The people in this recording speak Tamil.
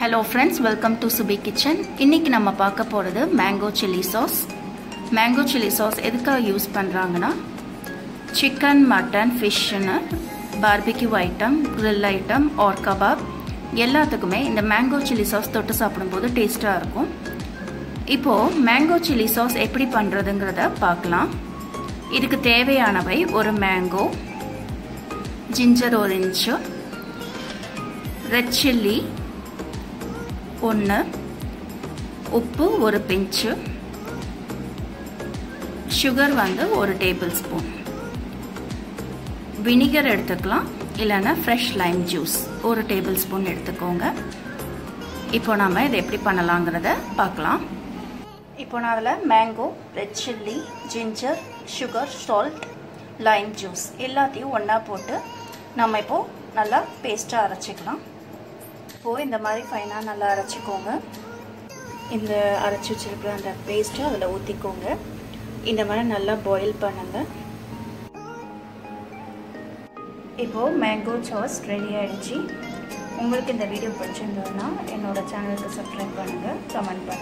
Hello friends welcome to Subi kitchen இன்றைக்கி நம்ம பார்க்க போகிறது mango chilli sauce mango chilli sauce எதுக்காக யூஸ் பண்ணுறாங்கன்னா chicken mutton ஃபிஷ்ஷுன்னு barbecue item grill item or kebab எல்லாத்துக்குமே இந்த மேங்கோ சில்லி சாஸ் தொட்டு சாப்பிடும்போது டேஸ்ட்டாக இருக்கும். இப்போது மேங்கோ சில்லி சாஸ் எப்படி பண்ணுறதுங்கிறத பார்க்கலாம். இதுக்கு தேவையானவை ஒரு மேங்கோ ஜிஞ்சர் ஒரு இன்ச்சு ரெட் சில்லி ஒன்று. உப்பு ஒரு பிஞ்சு. சுகர் வந்து ஒரு டேபிள் ஸ்பூன் வினிகர் எடுத்துக்கலாம் இல்லைன்னா ஃப்ரெஷ் லைம் ஜூஸ் ஒரு டேபிள் ஸ்பூன் எடுத்துக்கோங்க. இப்போ நாம் இதை எப்படி பண்ணலாங்கிறத பார்க்கலாம். இப்போ நான் அதில் mango red chilli ginger sugar salt lime juice எல்லாத்தையும் ஒன்றா போட்டு நம்ம இப்போது நல்லா பேஸ்ட்டாக அரைச்சிக்கலாம். இப்போது இந்த மாதிரி ஃபைனாக நல்லா அரைச்சிக்கோங்க. இந்த அரைச்சி வச்சுருக்கிற அந்த பேஸ்ட்டை அதில் ஊற்றிக்கோங்க இந்த மாதிரி நல்லா பாயில் பண்ணுங்க. இப்போது மேங்கோ சாஸ் ரெடி ஆகிடுச்சு உங்களுக்கு இந்த வீடியோ பிடிச்சிருந்ததுன்னா என்னோடய சேனலுக்கு சப்ஸ்கிரைப் பண்ணுங்கள் கமெண்ட் பண்ணுங்கள்